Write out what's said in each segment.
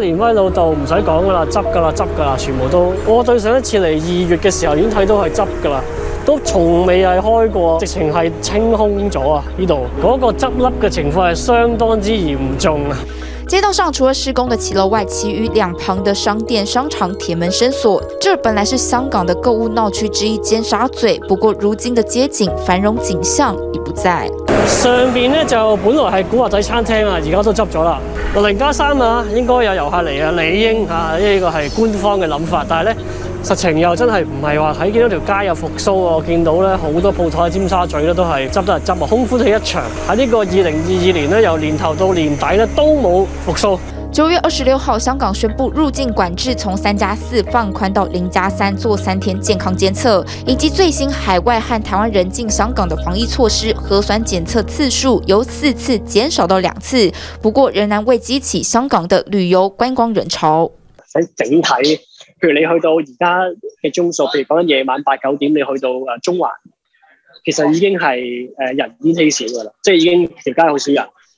連威老道唔使講噶啦，執噶啦，執噶啦，全部都。我對上一次嚟二月嘅時候已經睇到係執噶啦，都從未係開過，直情係清空咗啊！呢度嗰個執笠嘅情況係相當之嚴重啊！街道上除了施工的騎樓外，其餘兩旁的商店、商場鐵門深鎖。這本來是香港的購物鬧區之一，尖沙咀。不過如今的街景繁榮景象已不在。上邊呢就本來係古惑仔餐廳啊，而家都執咗啦。零加三啊，應該有遊客嚟啊，理應啊呢個係官方嘅諗法，但係咧。實情又真係唔係話睇幾多條街有復甦啊！我見到咧好多鋪頭喺尖沙咀咧都係執得執啊，空歡喜一場。喺呢個二零二二年咧，由年頭到年底咧都冇復甦。九月二十六號，香港宣布入境管制從三加四放寬到零加三，做三天健康監測，以及最新海外和台灣人進香港的防疫措施，核酸檢測次數由四次減少到兩次。不過仍然未激起香港的旅遊觀光人潮。喺整體。譬如你去到而家嘅钟数，譬如講緊夜晚八九點，你去到诶中環，其實已經係誒人煙稀少噶啦，即係已經條街好少人。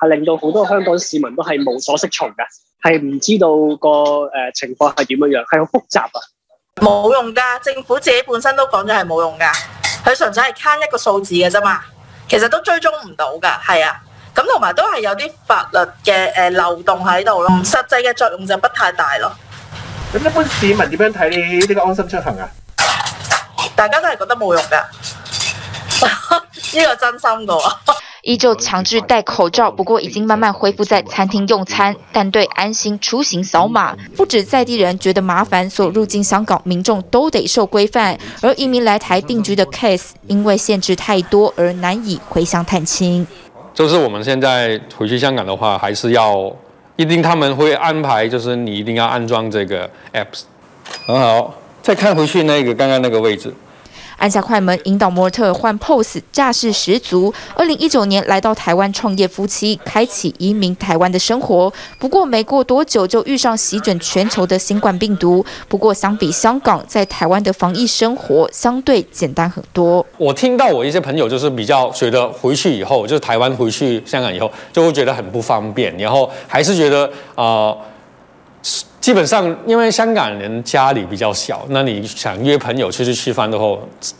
係令到好多香港市民都係無所適從嘅。係唔知道個誒情況係點樣樣，係好複雜啊！冇用噶，政府自己本身都講咗係冇用噶，佢純粹係慳一個數字嘅啫嘛，其實都追蹤唔到噶，係啊，咁同埋都係有啲法律嘅誒漏洞喺度咯，實際嘅作用就不太大咯。咁一般市民點樣睇你呢個安心出行啊？大家都係覺得冇用噶，呢個真心噶。依旧强制戴口罩，不过已经慢慢恢复在餐厅用餐，但对安心出行扫码，不止在地人觉得麻烦，所入境香港民众都得受规范。而移民来台定居的 case，因为限制太多而难以回乡探亲。就是我们现在回去香港的话，还是要一定他们会安排，就是你一定要安装这个 apps。很好，再看回去那个刚刚那个位置。按下快门，引导模特换 pose，架势十足。二零一九年来到台湾创业夫妻，开启移民台湾的生活。不过没过多久就遇上席卷全球的新冠病毒。不过相比香港，在台湾的防疫生活相对简单很多。我听到我一些朋友就是比较觉得回去以后，就是台湾回去香港以后，就会觉得很不方便，然后还是觉得啊。呃基本上，因为香港人家里比较小，那你想约朋友出去吃饭的话，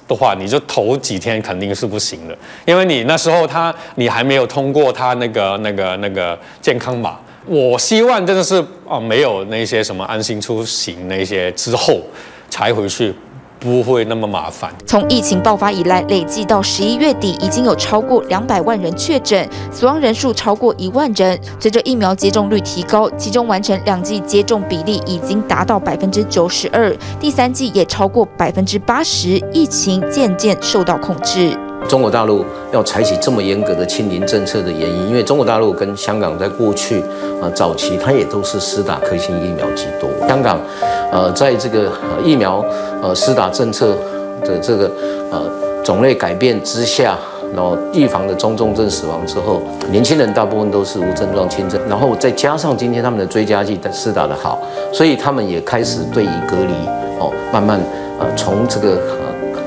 的话，你就头几天肯定是不行的，因为你那时候他你还没有通过他那个那个那个健康码。我希望真的是哦，没有那些什么安心出行那些之后才回去。不会那么麻烦。从疫情爆发以来，累计到十一月底，已经有超过两百万人确诊，死亡人数超过一万人。随着疫苗接种率提高，其中完成两剂接种比例已经达到百分之九十二，第三剂也超过百分之八十，疫情渐渐受到控制。中国大陆要采取这么严格的清零政策的原因，因为中国大陆跟香港在过去啊早期，它也都是施打科兴疫苗居多。香港，呃，在这个疫苗呃施打政策的这个呃种类改变之下，然后预防的中重症死亡之后，年轻人大部分都是无症状轻症，然后再加上今天他们的追加劑施打的好，所以他们也开始对于隔离哦，慢慢呃从这个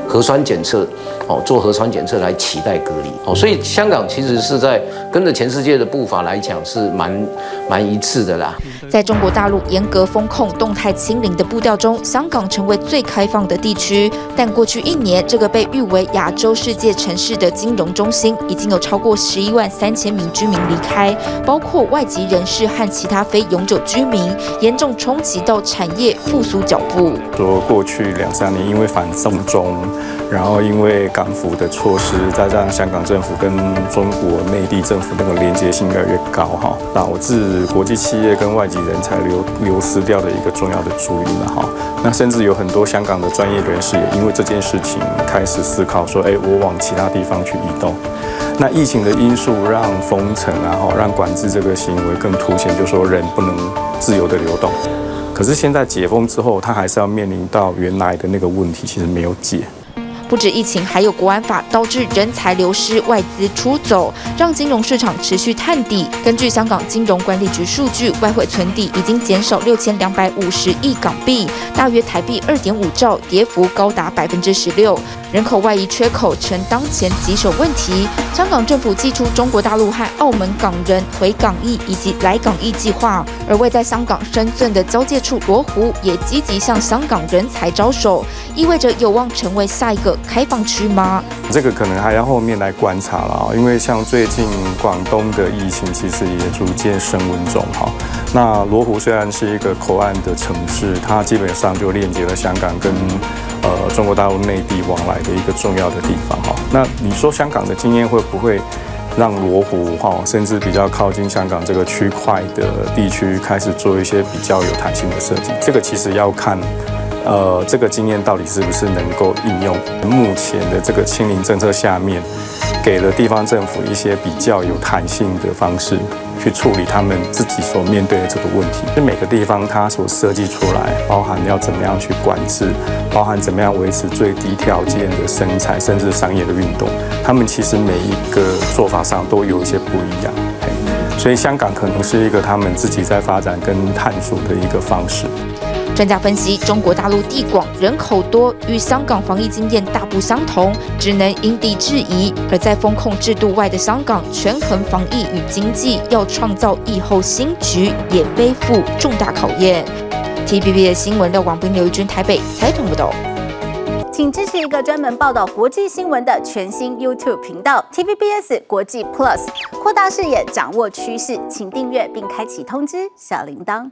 核酸检测。哦，做核酸检测来取代隔离哦，所以香港其实是在跟着全世界的步伐来讲是蛮蛮一致的啦。在中国大陆严格封控、动态清零的步调中，香港成为最开放的地区。但过去一年，这个被誉为亚洲世界城市的金融中心，已经有超过十一万三千名居民离开，包括外籍人士和其他非永久居民，严重冲击到产业复苏脚步。说过去两三年，因为反送中。然后因为港府的措施，再加上香港政府跟中国内地政府那个连接性越来越高哈，导致国际企业跟外籍人才流流失掉的一个重要的主因了哈。那甚至有很多香港的专业人士也因为这件事情开始思考说，哎，我往其他地方去移动。那疫情的因素让封城啊，哈，让管制这个行为更凸显，就说人不能自由的流动。可是现在解封之后，他还是要面临到原来的那个问题，其实没有解。不止疫情，还有国安法导致人才流失、外资出走，让金融市场持续探底。根据香港金融管理局数据，外汇存底已经减少六千两百五十亿港币，大约台币二点五兆，跌幅高达百分之十六。人口外移缺口成当前棘手问题。香港政府寄出中国大陆和澳门港人回港易以及来港易计划，而位在香港深圳的交界处罗湖也积极向香港人才招手，意味着有望成为下一个。开放区吗？这个可能还要后面来观察了啊，因为像最近广东的疫情其实也逐渐升温中哈。那罗湖虽然是一个口岸的城市，它基本上就链接了香港跟呃中国大陆内地往来的一个重要的地方哈。那你说香港的经验会不会让罗湖哈，甚至比较靠近香港这个区块的地区开始做一些比较有弹性的设计？这个其实要看。呃，这个经验到底是不是能够应用？目前的这个清零政策下面，给了地方政府一些比较有弹性的方式去处理他们自己所面对的这个问题。就每个地方它所设计出来，包含要怎么样去管制，包含怎么样维持最低条件的生产，甚至商业的运动，他们其实每一个做法上都有一些不一样。所以香港可能是一个他们自己在发展跟探索的一个方式。专家分析，中国大陆地广人口多，与香港防疫经验大不相同，只能因地制宜。而在风控制度外的香港，权衡防疫与经济，要创造疫后新局，也背负重大考验。TVB 的新闻廖广斌、刘军台北采访报道。请支持一个专门报道国际新闻的全新 YouTube 频道 TVBS 国际 Plus，扩大视野，掌握趋势，请订阅并开启通知小铃铛。